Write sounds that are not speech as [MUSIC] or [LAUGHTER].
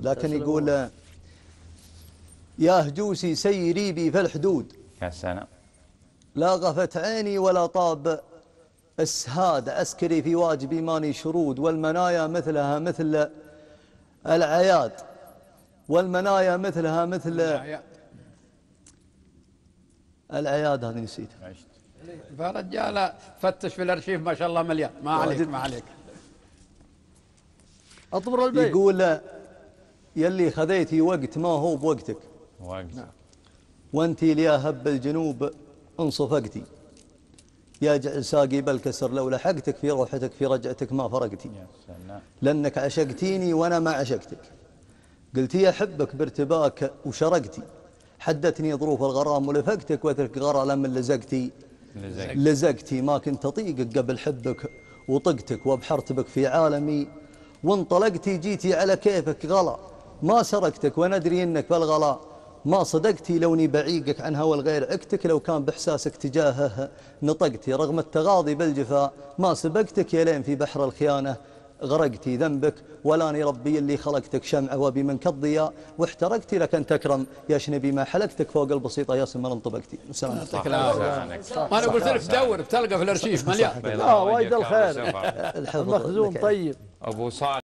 لكن يقول يا هجوسي سيري بي في الحدود يا سلام. لا غفت عيني ولا طاب أسهاد عسكري في واجبي ماني شرود والمنايا مثلها مثل العياد والمنايا مثلها مثل العياد. هذه نسيت عشت. فرجاله فتش في الأرشيف ما شاء الله مليان. ما عليك ما عليك. اطمر البيت. يقول يلي خذيتي وقت ما هو بوقتك. وقت وانتي ليا هب الجنوب انصفقتي. يا جعل ساقي بالكسر لو لحقتك في روحتك في رجعتك ما فرقتي. يا سلام. لأنك عشقتيني وأنا ما عشقتك قلتي أحبك بارتباك وشرقتي. حدتني ظروف الغرام ولفقتك وترك غرى لما لزقتي. لزقت. لزقتي ما كنت أطيقك قبل حبك وطقتك وابحرت بك في عالمي. وانطلقتي جيتي على كيفك غلا. ما سرقتك وندري إنك بالغلا. ما صدقتي لوني بعيقك عن هوى الغير عكتك لو كان بإحساسك تجاهه نطقتي رغم التغاضي بالجفاء ما سبقتك يا لين في بحر الخيانة. غرقتي ذنبك ولاني ربي اللي خلقتك شمعة وبي منك الضياء. واحترقتي لك أن تكرم يا شنبي ما حلقتك فوق البسيطة يا سمر انطبقتي سلام. يعطيك العافية. ما أنا قلت لك دور بتلقى في الأرشيف مليان [LAUGHS] آه وايد الخير. [LAUGHS] المخزون. طيب. Of Salih.